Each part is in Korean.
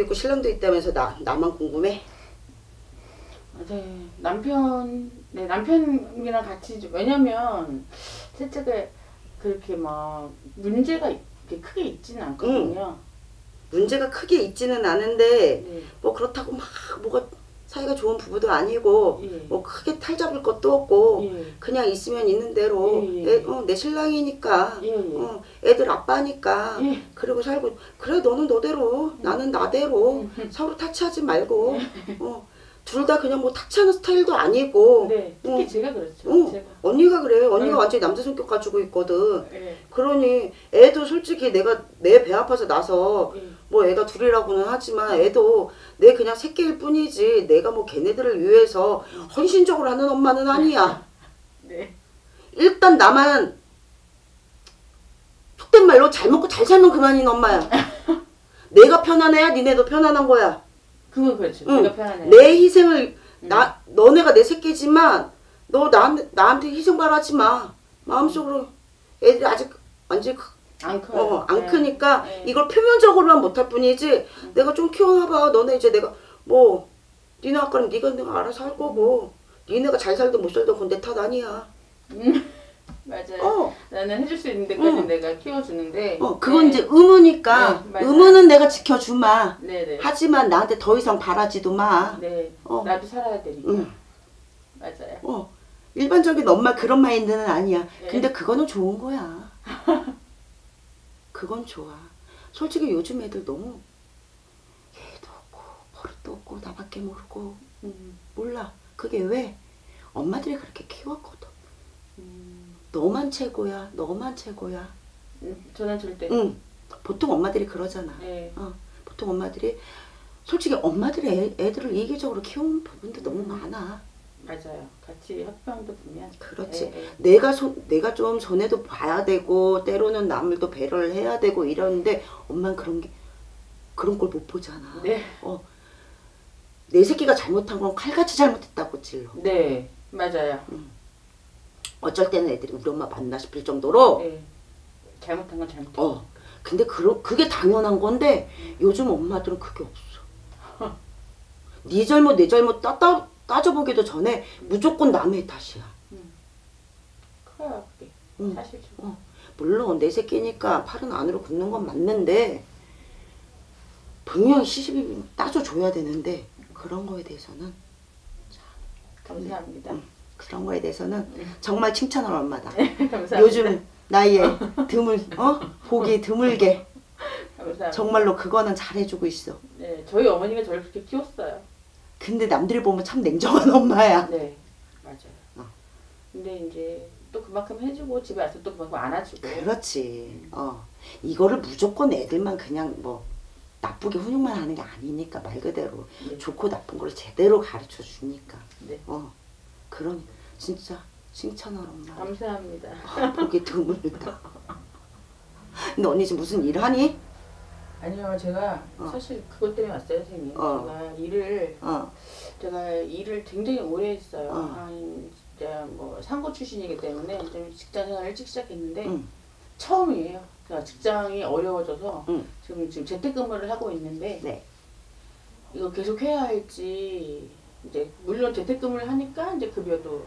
있고 신랑도 있다면서 나 나만 궁금해? 네, 남편, 네, 남편이랑 같이, 좀- 왜냐면, 셋째가 그렇게 막, 문제가 이렇게 크게 있지는 않거든요. 문제가 크게 있지는 않은데 네, 뭐 그렇다고 막 뭐가 사이가 좋은 부부도 아니고 예. 뭐 크게 탈 잡을 것도 없고 예. 그냥 있으면 있는 대로 예, 예. 애, 어, 내 신랑이니까 예, 예. 어, 애들 아빠니까 예. 그러고 살고 그래 너는 너대로 나는 나대로 음. 서로 타치하지 말고 어, 둘 다 그냥 뭐 타치하는 스타일도 아니고 네, 특히 어. 제가 그렇죠. 어, 제가. 언니가 그래 언니가 네. 완전히 남자 성격 가지고 있거든 예. 그러니 애도 솔직히 내가 내 배 아파서 나서 예. 뭐 애가 둘이라고는 하지만 애도 내 그냥 새끼일 뿐이지 내가 뭐 걔네들을 위해서 헌신적으로 하는 엄마는 아니야. 네. 일단 나만 속된 말로 잘 먹고 잘 살면 그만인 엄마야. 내가 편안해야 니네도 편안한 거야. 그건 그렇죠. 응. 제가 편하네요. 내 희생을 나 너네가 내 새끼지만 너 나한테 나한테 희생 바라지 마. 마음속으로 애들이 아직 완전 히안 커요. 어, 안 네. 크니까 네. 이걸 표면적으로만 못할 뿐이지 내가 좀 키워놔봐 너네 이제 내가 뭐 니네 아까는 네가 내가 알아서 할 거고 니네가 잘 살든 못 살든 내탓 아니야 맞아요. 어, 나는 해줄 수 있는 데까지 응. 내가 키워주는데. 어 그건 네. 이제 의무니까 네. 의무는 내가 지켜주마 네네. 하지만 나한테 더 이상 바라지도 마 네. 어. 나도 살아야 되니까. 응. 맞아요. 어, 일반적인 엄마 그런 마인드는 아니야 네. 근데 그거는 좋은 거야 그건 좋아 솔직히 요즘 애들 너무 얘도 없고 버릇도 없고 나밖에 모르고 음. 몰라. 그게 왜? 엄마들이 그렇게 키웠거든. 음. 너만 최고야. 너만 최고야. 음, 저는 절대. 응. 보통 엄마들이 그러잖아. 네. 어. 보통 엄마들이 솔직히 엄마들이 애, 애들을 이기적으로 키우는 부분도 너무 많아. 맞아요. 같이 합병도 보면. 그렇지. 네, 네. 내가 손 내가 좀 손해도 봐야 되고 때로는 남을도 배려를 해야 되고 이러는데 엄마는 그런 게 그런 걸 못 보잖아. 네. 어. 내 새끼가 잘못한 건 칼같이 잘못했다고 찔러. 네. 맞아요. 어쩔 때는 애들이 우리 엄마 맞나 싶을 정도로 네. 잘못한 건 잘못한 어. 근데 그, 그게 당연한 건데 요즘 엄마들은 그게 없어. 네 잘못 내 잘못 따, 따, 따져보기도 전에 무조건 남의 탓이야. 커요, 그게. 응. 사실 좀. 어. 물론 내 새끼니까 팔은 안으로 굽는 건 맞는데 분명히 시집이 따져줘야 되는데 그런 거에 대해서는 감사합니다. 응. 그런 거에 대해서는 정말 칭찬할 엄마다. 감사합니다. 요즘 나이에 드물 어 보기 드물게 감사합니다. 정말로 그거는 잘해주고 있어. 네, 저희 어머니가 저를 그렇게 키웠어요. 근데 남들이 보면 참 냉정한 엄마야. 네, 맞아요. 어. 근데 이제 또 그만큼 해주고 집에 와서 또 그만큼 안아주고. 그렇지. 어 이거를 무조건 애들만 그냥 뭐 나쁘게 훈육만 하는 게 아니니까 말 그대로 네. 좋고 나쁜 걸 제대로 가르쳐 주니까. 네, 어 그런 진짜 칭찬할 엄마. 감사합니다. 아, 보기 드물다. 근데 언니 지금 무슨 일 하니? 아니요, 제가 어. 사실 그것 때문에 왔어요, 선생님. 어. 제가 일을 어 제가 일을 굉장히 오래 했어요. 어. 한 진짜 뭐 상고 출신이기 때문에 좀 직장 생활 일찍 시작했는데 응. 처음이에요. 제가 직장이 어려워져서 응. 지금 지금 재택근무를 하고 있는데 네. 이거 계속 해야 할지 이제 물론 재택근무를 하니까 이제 급여도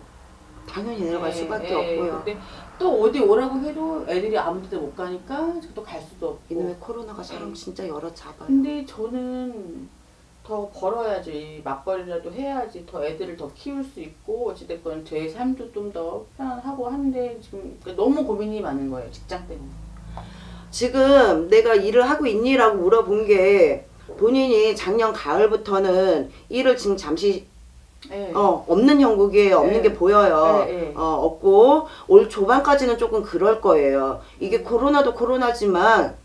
당연히 내려갈 예, 수밖에 예, 없고요. 근데 또 어디 오라고 해도 애들이 아무 데도 못 가니까 저도 갈 수도 없고. 이놈의 코로나가 사람 예. 진짜 열어 잡아요. 근데 저는 더 벌어야지 맞벌이라도 해야지 더 애들을 더 키울 수 있고 어찌됐건 제 삶도 좀 더 편안하고 한데 지금 너무 고민이 많은 거예요 직장 때문에. 지금 내가 일을 하고 있니라고 물어본 게 본인이 작년 가을부터는 일을 지금 잠시 네. 어, 없는 형국이에요. 없는 네. 게 보여요. 네, 네. 어, 없고 올 초반까지는 조금 그럴 거예요. 이게 코로나도 코로나지만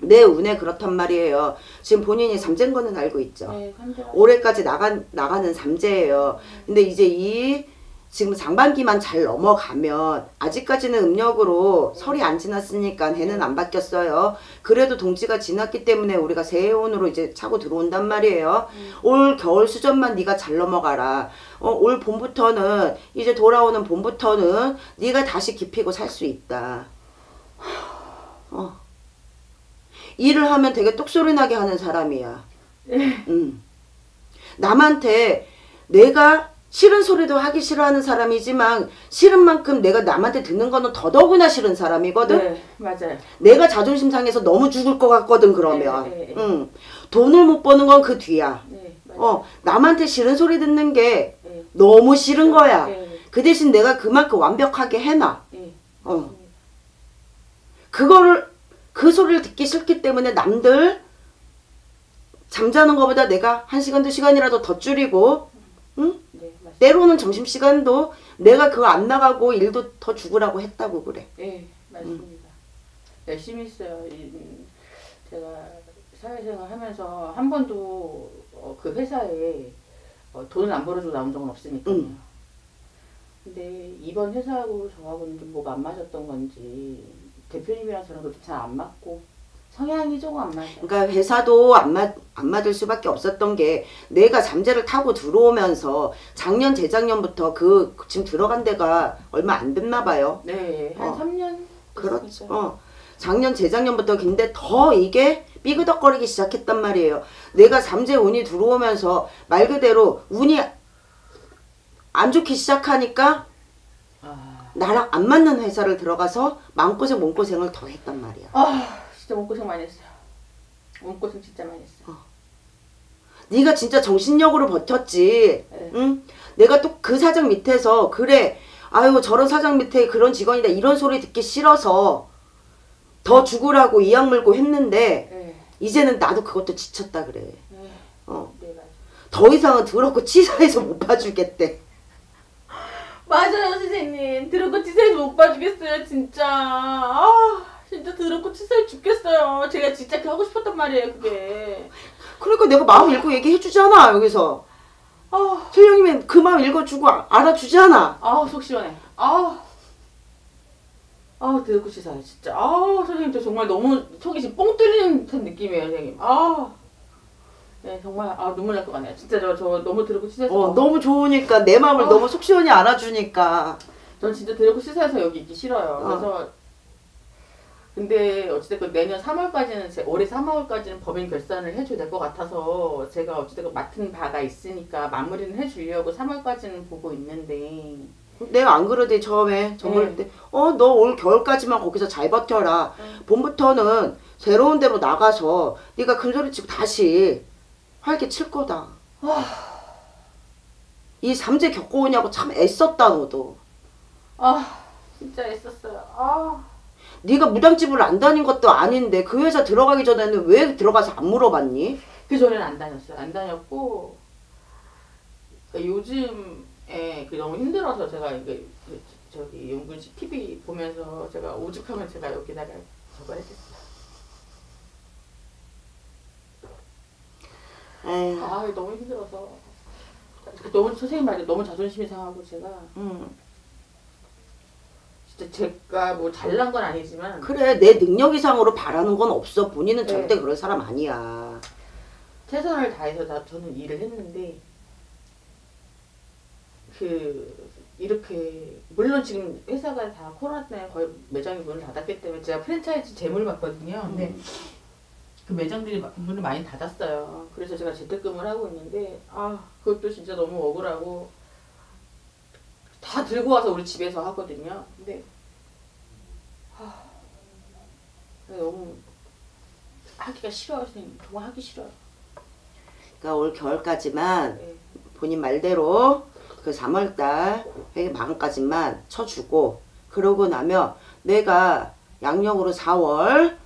내 운에 그렇단 말이에요. 지금 본인이 잠재인 거는 알고 있죠. 네, 올해까지 나가, 나가는 삼재예요. 근데 이제 이 지금 상반기만 잘 넘어가면 아직까지는 음력으로 설이 안 지났으니까 해는 안 바뀌었어요. 그래도 동지가 지났기 때문에 우리가 새해운으로 이제 차고 들어온단 말이에요. 올 겨울 수전만 네가 잘 넘어가라. 어, 올 봄부터는 이제 돌아오는 봄부터는 네가 다시 기피고 살 수 있다. 어. 일을 하면 되게 똑소리 나게 하는 사람이야. 음. 남한테 내가 싫은 소리도 하기 싫어하는 사람이지만 싫은 만큼 내가 남한테 듣는 거는 더더구나 싫은 사람이거든. 네, 맞아요. 내가 자존심 상해서 너무 죽을 것 같거든 그러면. 네, 네, 네. 응. 돈을 못 버는 건 그 뒤야. 네. 어 남한테 싫은 소리 듣는 게 네. 너무 싫은 거야. 네, 그 대신 내가 그만큼 완벽하게 해놔. 네. 어. 그거를 그 소리를 듣기 싫기 때문에 남들 잠자는 것보다 내가 한 시간 두 시간이라도 더 줄이고 응? 때로는 점심 시간도 내가 그거 안 나가고 일도 더 죽으라고 했다고 그래. 네, 맞습니다. 열심히 했어요. 이, 음, 제가 사회생활 하면서 한 번도 어, 그 회사에 어, 돈을 안 벌어주고 나온 적은 없으니까요. 음. 근데 이번 회사하고 저하고는 좀 뭐가 안 맞았던 건지 대표님이랑 저랑 그렇게 잘 안 맞고 성향이 조금 안 맞아요. 그러니까 회사도 안, 맞, 안 맞을 수밖에 없었던 게 내가 잠재를 타고 들어오면서 작년 재작년부터 그 지금 들어간 데가 얼마 안 됐나 봐요. 네, 한 어. 3년 그렇죠. 어. 작년 재작년부터 근데 더 이게 삐그덕거리기 시작했단 말이에요. 내가 잠재 운이 들어오면서 말 그대로 운이 안 좋기 시작하니까 아, 나랑 안 맞는 회사를 들어가서 마음고생 몸고생을 더 했단 말이야. 아, 진짜 몸고생 많이 했어요. 몸고생 진짜 많이 했어요. 네가 진짜 정신력으로 버텼지. 네. 응? 내가 또 그 사장 밑에서 그래. 아유 저런 사장 밑에 그런 직원이다 이런 소리 듣기 싫어서 더 죽으라고 이악 물고 했는데 네, 이제는 나도 그것도 지쳤다 그래. 네, 어. 네. 더 이상은 더럽고 치사해서 못 봐주겠대. 맞아요 선생님 더럽고 치사해서 못 봐주겠어요 진짜 아 진짜 더럽고 치사해 죽겠어요 제가 진짜 그 하고 싶었단 말이에요 그게 그러니까 내가 마음 읽고 얘기해 주잖아 여기서. 아, 소영이면 그 마음 읽어주고 아- 알아주잖아. 아속 시원해 아 아, 더럽고 치사해 진짜 아 선생님 저 정말 너무 속이 지금 뻥 뚫리는 듯한 느낌이에요 선생님 아 네, 정말 아 눈물 날 것 같네요 진짜 저, 저 너무 더럽고 치사해서 어, 너무 좋으니까 내 마음을 어. 너무 속 시원히 알아주니까. 전 진짜 더럽고 치사해서 여기 있기 싫어요. 어. 그래서 근데 어찌됐건 내년 3월까지는 제 올해 3월까지는 법인 결산을 해줘야 될 것 같아서 제가 어찌됐건 맡은 바가 있으니까 마무리는 해주려고 3월까지는 보고 있는데 내가 안 그러대 처음에 정말 네. 때어너 올 겨울까지만 거기서 잘 버텨라. 음. 봄부터는 새로운 데로 나가서 네가 큰 소리 치고 다시 활기 칠 거다. 이 삼재 겪어오냐고 참 애썼다 너도. 아 진짜 애썼어요. 아 네가 무당집을 안 다닌 것도 아닌데 그 회사 들어가기 전에는 왜 들어가서 안 물어봤니? 그 전에는 안 다녔어요. 안 다녔고 그러니까 요즘에 그 너무 힘들어서 제가 이게 그 저기 용군씨 TV 보면서 제가 오죽하면 제가 여기다가 저거 했겠어요. 에휴, 아 너무 힘들어서 너무 선생님 말에 너무 자존심이 상하고 제가 음. 진짜 제가 뭐 잘난 건 아니지만 그래 내 능력 이상으로 바라는 건 없어. 본인은 네. 절대 그럴 사람 아니야. 최선을 다해서 나 저는 일을 했는데 그 이렇게 물론 지금 회사가 다 코로나 때문에 거의 매장이 문을 닫았기 때문에 제가 프랜차이즈 재무를 받거든요. 근데 그 매장들이 마- 문을 많이 닫았어요. 그래서 제가 재택근무를 하고 있는데 아 그것도 진짜 너무 억울하고 다 들고 와서 우리 집에서 하거든요. 근데 아 너무 하기가 싫어요, 선생님. 정말 하기 싫어요. 그러니까 올 겨울까지만 네. 본인 말대로 그 3월달 회계 마감까지만 쳐주고 그러고 나면 내가 양력으로 4월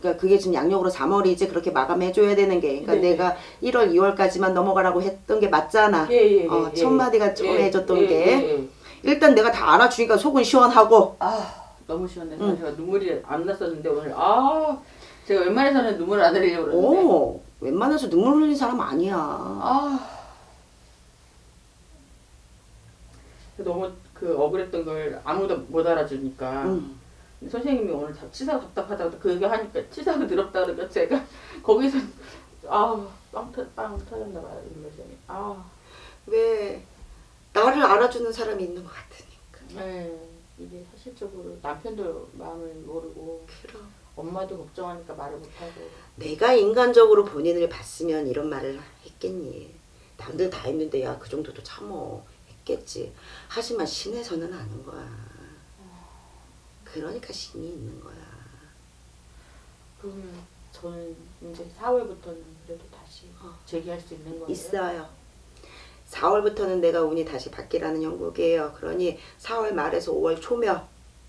그러니까 그게 지금 양력으로 3월이지 그렇게 마감해줘야 되는 게 그러니까 네. 내가 1월 2월까지만 넘어가라고 했던 게 맞잖아 예, 예, 예, 어, 예. 첫 마디가 처음에 예, 해줬던 예, 게 예, 예. 일단 내가 다 알아주니까 속은 시원하고 아 너무 시원해. 응. 제가 눈물이 안 났었는데 오늘 아 제가 웬만해서는 눈물 안 흘리려고 그러는데 오 웬만해서 눈물 흘린 사람 아니야 아 너무 그 억울했던 걸 아무도 못 알아주니까 응. 선생님이 오늘 다 치사가 답답하다고 그 얘기 하니까 치사가 더럽다 그러니까 제가 거기서 아빵 빵 터졌나 봐요 선생님. 아왜 나를 알아주는 사람이 있는 것 같으니까 네. 이게 사실적으로 남편도 마음을 모르고 그럼 엄마도 걱정하니까 말을 못하고. 내가 인간적으로 본인을 봤으면 이런 말을 했겠니? 남들 다 했는데 야 그 정도도 참어 했겠지. 하지만 신에서는 아는 거야. 그러니까 신이 있는 거야. 그러면 저는 이제 4월부터는 그래도 다시 어. 재기할 수 있는 거예요? 있어요. 4월부터는 내가 운이 다시 바뀌라는 형국이에요. 그러니 4월 말에서 5월 초면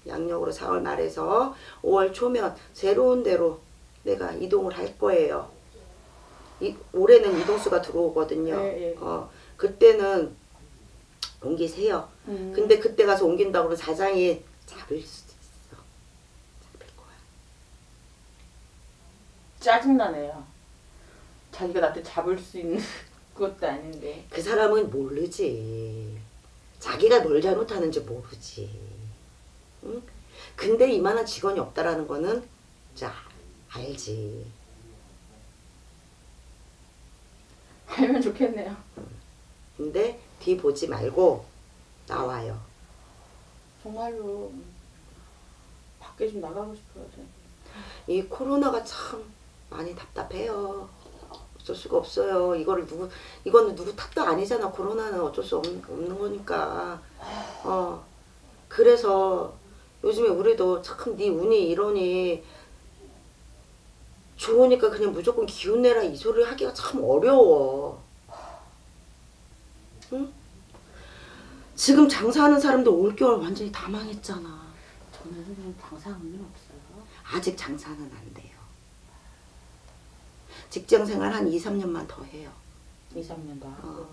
양력으로 4월 말에서 5월 초면 새로운 데로 내가 이동을 할 거예요. 이, 올해는 이동수가 들어오거든요. 네, 네. 어, 그때는 옮기세요. 음. 근데 그때 가서 옮긴다고 그러면 사장이 잡을 수도 있어. 잡을 거야. 짜증나네요. 자기가 나한테 잡을 수 있는 그것도 아닌데. 그 사람은 모르지. 자기가 뭘 잘못하는지 모르지. 응? 근데 이만한 직원이 없다라는 거는 자 알지. 알면 좋겠네요. 근데 뒤 보지 말고 나와요. 정말로 밖에 좀 나가고 싶어요. 이 코로나가 참 많이 답답해요. 어쩔 수가 없어요. 이거를 누구 이거는 누구 탓도 아니잖아. 코로나는 어쩔 수 없는, 없는 거니까. 어 그래서 요즘에 우리도 참 네 운이 이러니 좋으니까 그냥 무조건 기운 내라 이 소리를 하기가 참 어려워. 응? 지금 장사하는 사람들 올겨울 완전히 다 망했잖아. 저는 선생님 장사하는 일 없어요. 아직 장사는 안 돼요. 직장 생활 한 2, 3년만 더 해요. 2, 3년 더. 어.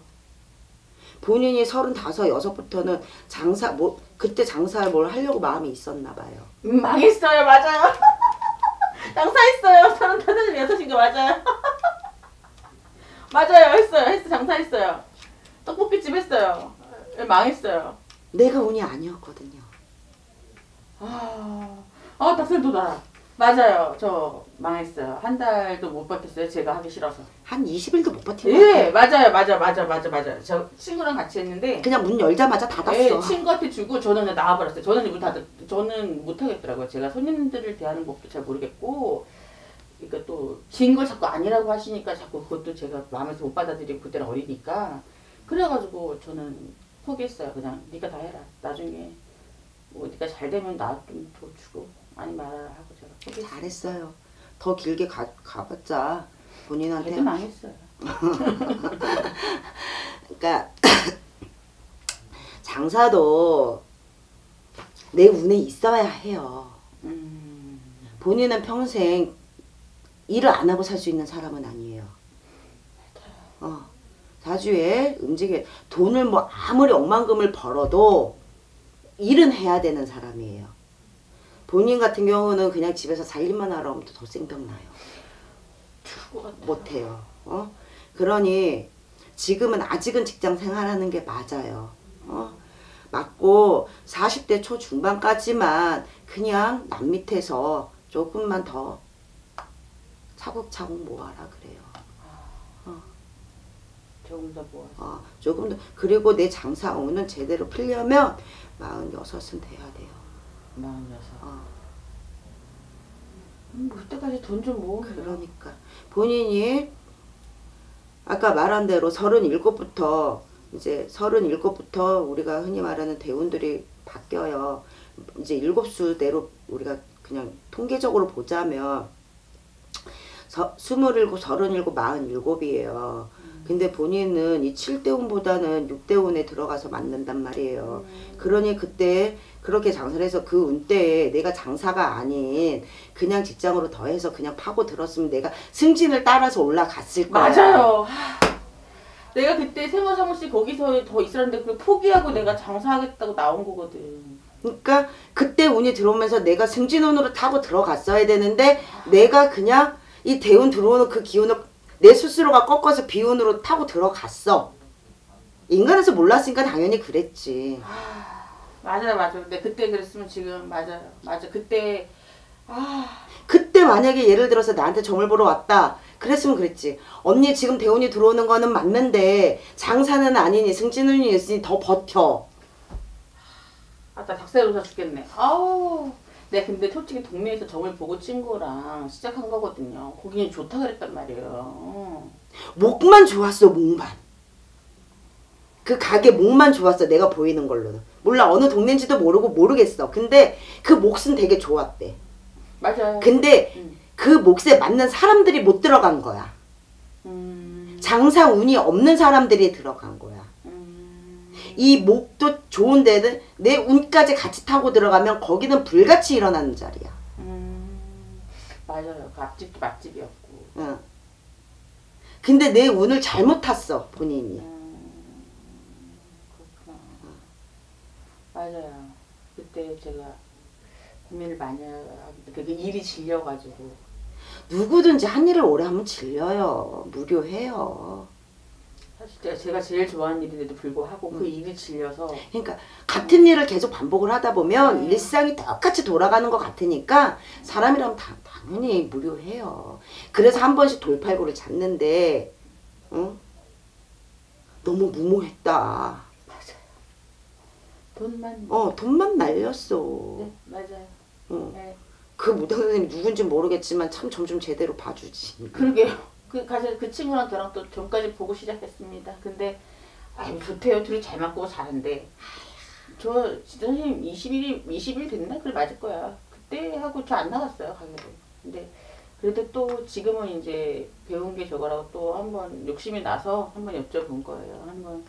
본인이 서른다섯, 여섯부터는 장사, 뭐, 그때 장사를 뭘 하려고 마음이 있었나 봐요. 음, 망했어요. 맞아요. 장사했어요. 서른 다섯 여섯인 거 맞아요. 맞아요. 했어요. 했어. 장사했어요. 떡볶이집 했어요. 예, 망했어요. 내가 운이 아니었거든요. 아, 아 닭살도 나. 맞아요. 저 망했어요. 한 달도 못 버텼어요. 제가 하기 싫어서. 한 20일도 못 버틴 것 같아요. 예, 맞아요. 맞아, 맞아, 맞아, 맞아. 저 친구랑 같이 했는데 그냥 문 열자마자 닫았어. 예, 친구한테 주고 저는 그냥 나와버렸어요. 저는 문 닫았, 저는 못 하겠더라고요. 제가 손님들을 대하는 법도 잘 모르겠고, 그러니까 또 진 걸 자꾸 아니라고 하시니까 자꾸 그것도 제가 마음에서 못 받아들이고 그때는 어리니까 그래가지고 저는 포기했어요. 그냥 네가 다 해라. 나중에 뭐 네가 잘 되면 나 좀 더 주고 아니 말아라 하고 제가 포기했어요. 잘했어요. 더 길게 가, 가봤자 본인한테. 걔도 망했어요. 그러니까 장사도 내 운에 있어야 해요. 음, 본인은 평생 일을 안 하고 살 수 있는 사람은 아니에요. 어, 사주에 움직여 돈을 뭐 아무리 억만금을 벌어도 일은 해야 되는 사람이에요. 본인 같은 경우는 그냥 집에서 살림만 하러 하면 더것 같아요. 못해요. 어? 그러니 지금은 아직은 직장 생활하는 게 맞아요. 어? 맞고 40대 초중반까지만 그냥 남 밑에서 조금만 더 차곡차곡 모아라 그래요. 조금 더 모아서. 어, 조금 더 그리고 내 장사 운은 제대로 풀려면 46은 돼야 돼요. 마흔여섯. 어, 음, 그때까지 돈 좀 모으면. 그러니까 본인이 아까 말한 대로 37부터 이제 37부터 우리가 흔히 말하는 대운들이 바뀌어요. 이제 일곱 수대로 우리가 그냥 통계적으로 보자면 서, 27, 37, 47이에요. 근데 본인은 이 7대운보다는 6대운에 들어가서 맞는단 말이에요. 그러니 그때 그렇게 장사를 해서 그 운때에 내가 장사가 아닌 그냥 직장으로 더해서 그냥 파고 들었으면 내가 승진을 따라서 올라갔을 거야. 맞아요. 하, 내가 그때 생활 사무실 거기서 더 있었는데 그걸 포기하고 내가 장사하겠다고 나온 거거든. 그러니까 그때 운이 들어오면서 내가 승진운으로 타고 들어갔어야 되는데 내가 그냥 이 대운 들어오는 그 기운을 내 스스로가 꺾어서 비운으로 타고 들어갔어. 인간에서 몰랐으니까 당연히 그랬지. 맞아요, 맞아요. 근데 그때 그랬으면 지금 맞아요, 맞아. 그때 아 그때 만약에 예를 들어서 나한테 점을 보러 왔다. 그랬으면 그랬지. 언니 지금 대운이 들어오는 거는 맞는데 장사는 아니니 승진운이 있으니 더 버텨. 닭살 웃어 죽겠네. 아우 네, 근데 솔직히 동네에서 점을 보고 친구랑 시작한 거거든요. 거기는 좋다 그랬단 말이에요. 목만 좋았어 목만 그 가게 목만 좋았어 내가 보이는 걸로는 몰라. 어느 동네인지도 모르고 모르겠어. 근데 그 몫은 되게 좋았대. 맞아요. 근데 음. 그 몫에 맞는 사람들이 못 들어간 거야. 음, 장사 운이 없는 사람들이 들어간 거야. 음, 이 목도 좋은 데는 내 운까지 같이 타고 들어가면 거기는 불같이 일어나는 자리야. 음, 맞아요. 그 앞집도 맛집이었고. 응. 근데 내 운을 잘못 탔어 본인이 음, 그렇구나. 맞아요. 그때 제가 고민을 많이 그 일이 질려가지고. 누구든지 한 일을 오래 하면 질려요 무료해요 사실 제가, 제일 좋아하는 일인데도 불구하고 음. 그 일이 질려서 그러니까 같은 일을 계속 반복을 하다 보면 음. 일상이 똑같이 돌아가는 것 같으니까 사람이라면 다, 당연히 무료해요. 그래서 한 번씩 돌팔구를 잡는데 응? 너무 무모했다. 돈만. 어 돈만 날렸어. 네, 맞아요. 어. 네. 그 무당 선생님 누군지 모르겠지만 참점좀 제대로 봐주지. 그러게요. 그 가서 그 친구랑 저랑 또 전까지 보고 시작했습니다. 근데 아유 좋대요. 둘이 잘 맞고 잘한대. 저 진짜 선생님 21일 20일 됐나? 그래 맞을 거야. 그때 하고 저 안 나갔어요 가게를. 근데 그래도 또 지금은 이제 배운 게 저거라고 또 한번 욕심이 나서 한번 여쭤본 거예요. 한번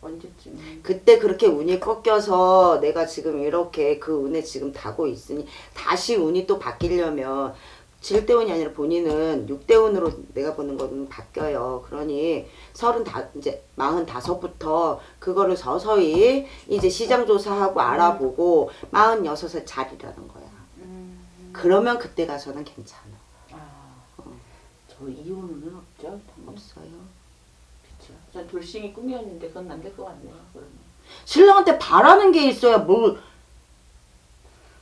언제쯤. 그때 그렇게 운이 꺾여서 내가 지금 이렇게 그 운에 지금 타고 있으니 다시 운이 또 바뀌려면 7대 운이 아니라 본인은 6대 운으로 내가 보는 거는 바뀌어요. 그러니 서른 다 이제 마흔 다섯부터 그거를 서서히 이제 시장 조사하고 알아보고 마흔 여섯에 자리라는 거야. 음, 그러면 그때 가서는 괜찮아. 아, 저 이혼은 없죠? 없어요. 전 돌싱이 꿈이었는데 그건 안 될 것 같네요. 그러면. 신랑한테 바라는 게 있어야 뭘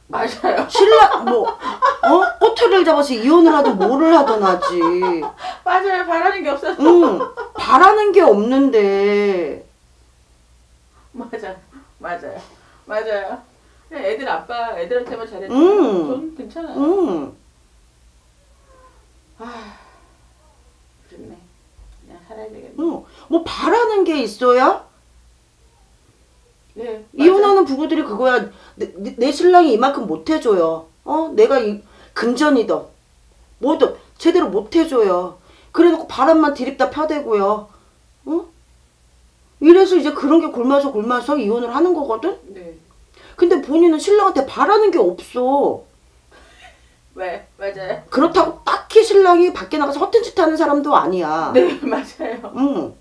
맞아요. 신랑 뭐 어? 꼬투리를 잡아서 이혼을 하든 뭐를 하든 하지. 맞아요. 바라는 게 없어서. 응. 바라는 게 없는데. 맞아. 맞아요. 맞아요. 그냥 애들 아빠 애들한테만 잘해주면 음. 전 괜찮아요. 응. 아, 그렇네. 그냥 살아야 되겠네. 응. 뭐 바라는 게 있어야 네. 이혼하는 부부들이 그거야. 내, 내- 내 신랑이 이만큼 못 해줘요. 어? 내가 이 금전이다. 뭐든 제대로 못 해줘요. 그래놓고 바람만 들이다 펴대고요. 어? 이래서 이제 그런 게 골마서 골마서 이혼을 하는 거거든? 네. 근데 본인은 신랑한테 바라는 게 없어. 왜? 맞아요. 그렇다고 딱히 신랑이 밖에 나가서 허튼 짓 하는 사람도 아니야. 네, 맞아요. 응.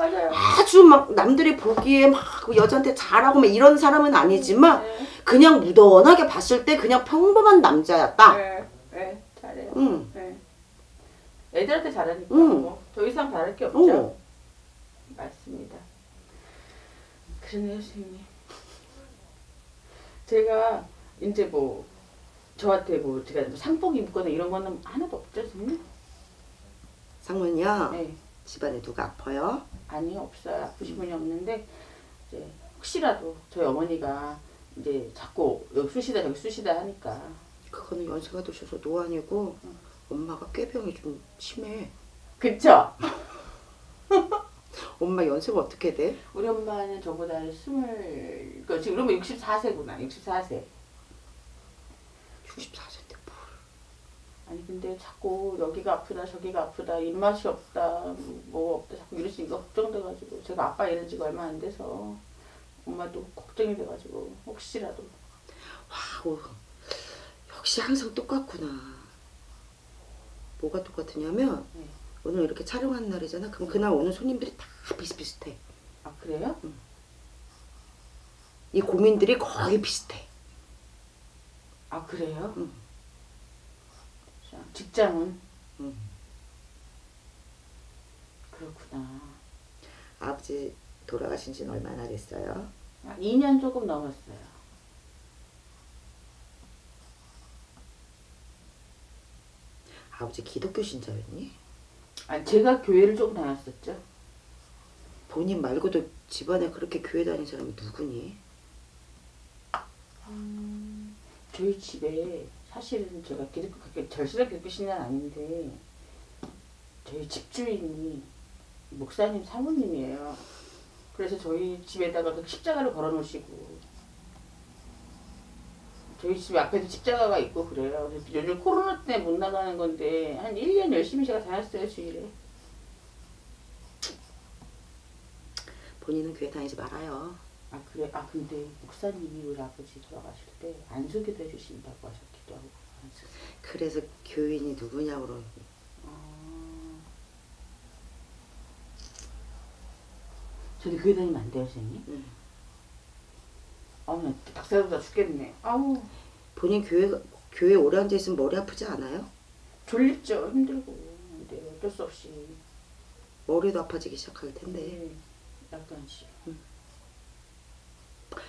맞아요. 아주 막 남들이 보기에 막 여자한테 잘하고 막 이런 사람은 아니지만 네. 그냥 무던하게 봤을 때 그냥 평범한 남자였다. 네. 네. 잘해요. 응. 네. 애들한테 잘하니까 응. 뭐더 이상 바랄 게 없죠. 어. 맞습니다. 그러네요, 선생님. 제가 이제 뭐 저한테 뭐 제가 뭐 상복 입거나 이런 거는 하나도 없죠, 선생님? 상문이요. 네. 집안에 누가 아파요? 아니 없어요. 아프신 분이 없는데 이제 혹시라도 저희 어머니가 이제 자꾸 여기 쑤시다 저기 쑤시다 하니까 그거는 연세가 드셔서 노안이고 엄마가 꾀병이 좀 심해. 그쵸? 엄마 연세가 어떻게 돼? 우리 엄마는 저보다 스물 그 지금 그러면 64세구나 64세 64세인데 뭐. 아니 근데 자꾸 여기가 아프다 저기가 아프다 입맛이 없다 뭐 없다 자꾸 이러시니까 걱정돼가지고 제가 아빠 이런 지가 얼마 안 돼서 엄마도 걱정이 돼가지고 혹시라도 wow. 역시 항상 똑같구나. 뭐가 똑같으냐면 네. 오늘 이렇게 촬영하는 날이잖아. 그럼 그날 오는 손님들이 다 비슷비슷해. 아 그래요? 이 고민들이 거의 비슷해. 아 그래요? 응. 자, 직장은 응. 그렇구나 아버지 돌아가신 지는 얼마나 됐어요? 아, 2년 조금 넘었어요 아버지 기독교 신자였니? 아니 제가 교회를 조금 다녔었죠 본인 말고도 집안에 그렇게 교회 다닌 사람이 누구니? 저희 집에 사실은 제가 기독교 그렇게 절실하게 신자는 아닌데 저희 집주인이 목사님 사모님이에요. 그래서 저희 집에다가 그 십자가를 걸어 놓으시고 저희 집 앞에도 십자가가 있고 그래요. 요즘 코로나 때문에 못 나가는 건데 한 1년 열심히 제가 다녔어요 주일에. 본인은 교회 다니지 말아요. 아 그래 아 근데 목사님이 우리 아버지 돌아가실 때 안수기도 해주신다고 하셨 기도 하고. 그래서 교인이 누구냐고 그러 아. 저도 교회 다니면 안 돼요 선생님? 응. 아우 나 닭살보다 죽겠네. 아우 본인 교회 교회 오래 앉아 있으면 머리 아프지 않아요? 졸립죠 힘들고 근데 어쩔 수 없이 머리도 아파지기 시작할 텐데. 네, 약간씩.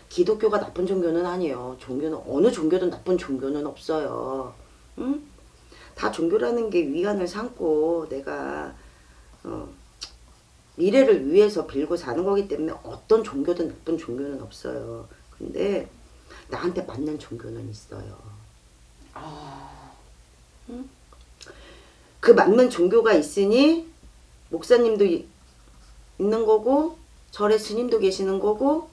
기독교가 나쁜 종교는 아니에요. 종교는 어느 종교든 나쁜 종교는 없어요. 응? 다 종교라는 게 위안을 삼고 내가 어, 미래를 위해서 빌고 사는 거기 때문에 어떤 종교든 나쁜 종교는 없어요. 근데 나한테 맞는 종교는 있어요. 아그 맞는 종교가 있으니 목사님도 이- 있는 거고 절에 스님도 계시는 거고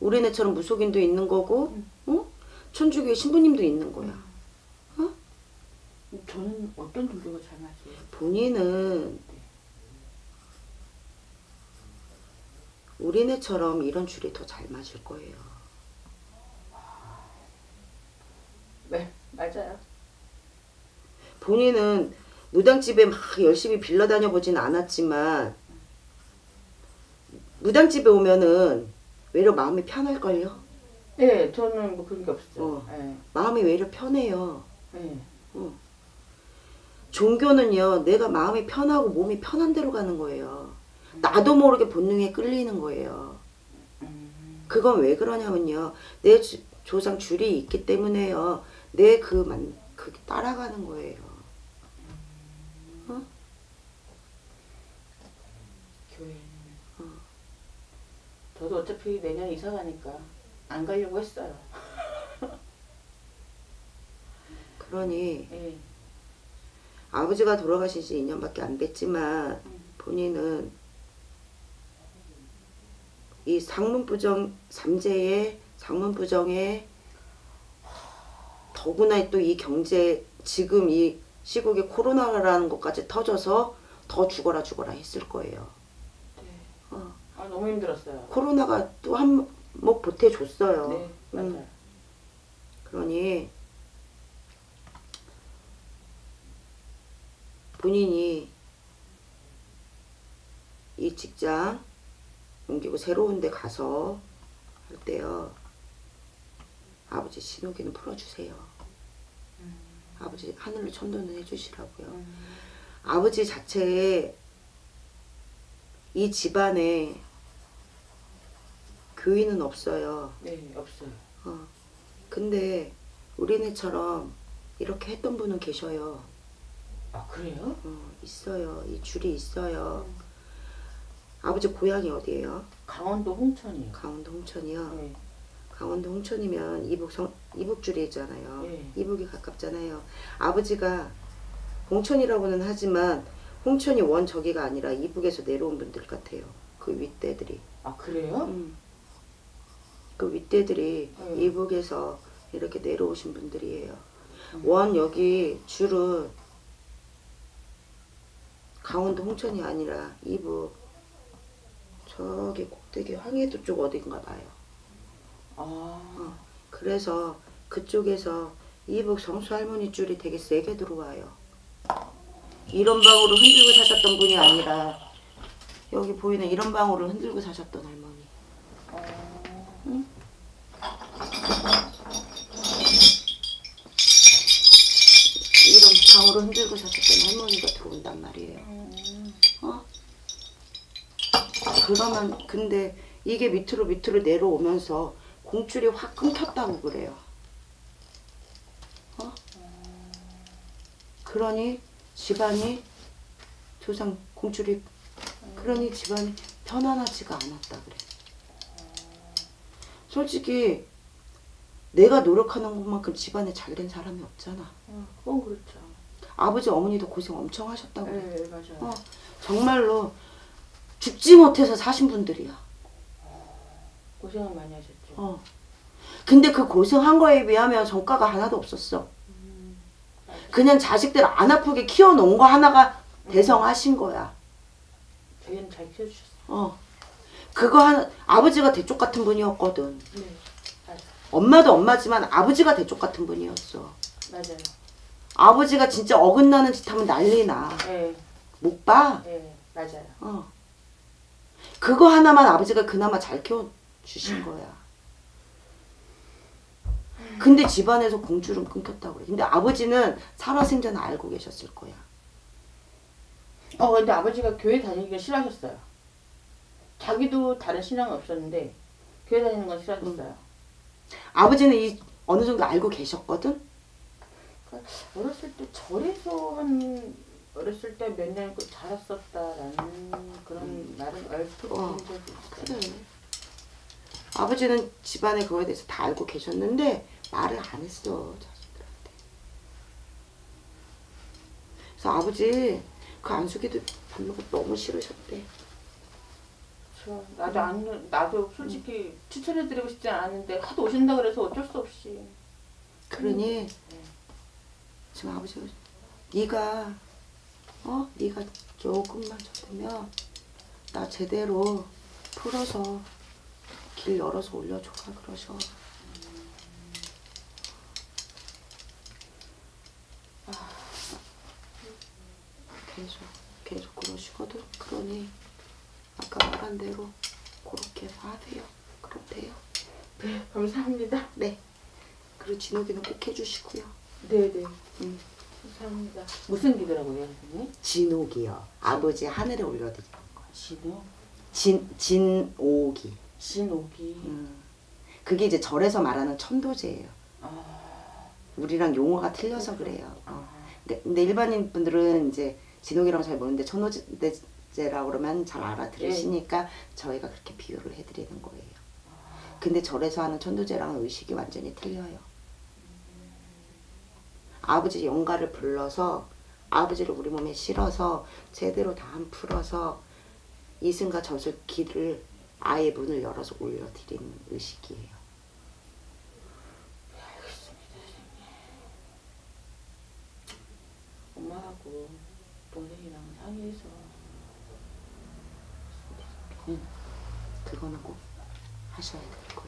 우리네처럼 무속인도 있는 거고 어? 천주교의 신부님도 있는 거야. 저는 어떤 종교가 잘 맞아요? 본인은 우리네처럼 이런 줄이 더 잘 맞을 거예요. 네 맞아요. 본인은 무당집에 막 열심히 빌러 다녀보진 않았지만 무당집에 오면은 외려 마음이 편할걸요? 네 저는 뭐 그런 게 없어요. 어. 네. 마음이 외려 편해요. 네. 종교는요, 내가 마음이 편하고 몸이 편한 대로 가는 거예요. 나도 모르게 본능에 끌리는 거예요. 음, 그건 왜 그러냐면요, 내 주- 조상 줄이 있기 때문에요. 내 그 만, 그 따라가는 거예요. 교회는 어. 저도 어차피 내년 이사 가니까 안 가려고 했어요. 그러니 네. 아버지가 돌아가신 지 2년밖에 안 됐지만 음. 본인은 이 상문부정 삼재의 상문부정에 더구나 또 이 경제 지금 이 시국에 코로나라는 것까지 터져서 더 죽어라 죽어라 했을 거예요. 아 너무 힘들었어요. 코로나가 또 한몫 보태줬어요. 네 맞아요. 음. 그러니 본인이 이 직장 옮기고 새로운 데 가서 할 때요. 아버지 신호기는 풀어주세요. 아버지 하늘로 천도는 해주시라고요. 음, 아버지 자체에 이 집안에 교인은 없어요. 네 없어요. 어. 근데 우리네처럼 이렇게 했던 분은 계셔요. 아 그래요? 어, 있어요. 이 줄이 있어요. 아버지 고향이 어디예요? 강원도 홍천이요. 강원도 홍천이요. 네. 강원도 홍천이면 이북 성 이북 줄이잖아요. 네. 이북이 가깝잖아요. 아버지가 홍천이라고는 하지만 홍천이 원 저기가 아니라 이북에서 내려온 분들 같아요. 그 윗대들이. 아 그래요? 음. 그 윗대들이 음. 이북에서 이렇게 내려오신 분들이에요. 음. 원 여기 줄은 강원도 홍천이 아니라 이북 저기 꼭대기 황해도 쪽 어딘가 봐요. 아 그래서 그쪽에서 이북 성수 할머니 줄이 되게 세게 들어와요. 이런 방으로 흔들고 사셨던 분이 아니라 여기 보이는 이런 방으로 흔들고 사셨던 할머니. 응? 이런 방으로 흔들고 사셨던 할머니가 들어온단 말이에요. 음, 어? 그러면 근데 이게 밑으로 밑으로 내려오면서 공줄이 확 끊겼다고 그래요. 어? 그러니 집안이 조상 공줄이 그러니 집안이 편안하지가 않았다 그래. 솔직히 내가 노력하는 것만큼 집안에 잘 된 사람이 없잖아. 어, 그건 그렇죠. 아버지 어머니도 고생 엄청 하셨다고 그래. 네, 맞아요. 어, 정말로 죽지 못해서 사신 분들이야. 고생은 많이 하셨죠. 어. 근데 그 고생한 거에 비하면 성과가 하나도 없었어. 음. 그냥 자식들 안 아프게 키워놓은 거 하나가 대성하신 거야. 저희는 잘 키워주셨어요. 어. 그거 하나, 아버지가 대쪽 같은 분이었거든. 네. 엄마도 엄마지만 아버지가 대쪽 같은 분이었어. 맞아요. 아버지가 진짜 어긋나는 짓 하면 난리 나. 네, 못 봐. 네, 맞아요. 어. 그거 하나만 아버지가 그나마 잘 키워주신 거야. 근데 집안에서 공주름 끊겼다고 그래. 근데 아버지는 살아생전 알고 계셨을 거야. 어, 근데 아버지가 교회 다니기가 싫어하셨어요. 자기도 다른 신앙은 없었는데 교회 다니는 건 싫어하셨어요. 아버지는 이 어느 정도 알고 계셨거든? 어렸을 때 절에서 한 어렸을 때 몇년 자랐었다라는 그런 말은 얼핏 어, 들은 적이 있어요. 아버지는 집안에 그거에 대해서 다 알고 계셨는데 말을 안 했어 자식들한테. 그래서 아버지 그 안숙이도 별로가 너무 싫으셨대. 그렇죠. 나도 안 나도 솔직히 추천해드리고 싶지 않았는데 하도 오신다 그래서 어쩔 수 없이. 그러니 지금 아버지가 네가 어 네가 조금만 저으면 나 제대로 풀어서 길 열어서 올려줘라 그러셔. 아, 계속 계속 그러시거든. 그러니 아까 말한 대로 그렇게 하세요. 그렇대요. 네, 감사합니다. 네. 그리고 진욱이는 꼭 해주시고요. 네네. 음. 감사합니다. 무슨 기도라고요, 선생님? 진옥이요. 아버지 하늘에 올려드리는 거. 진호? 진 진옥이. 진옥이. 음. 그게 이제 절에서 말하는 천도제예요. 아, 우리랑 용어가 틀려서 그래요. 어. 아, 근데, 근데 일반인 분들은 이제 진옥이라고 잘 모르는데 천도제라고 그러면 잘 알아들으시니까 저희가 그렇게 비유를 해드리는 거예요. 근데 절에서 하는 천도제랑은 의식이 완전히 틀려요. 아버지 영가를 불러서 아버지를 우리 몸에 실어서 제대로 다안 풀어서 이승과 저승 길을 아예 문을 열어서 올려드리는 의식이에요. 엄마하고 동생이랑 상의해서 그거는 꼭 하셔야 될 거예요.